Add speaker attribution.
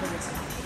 Speaker 1: とです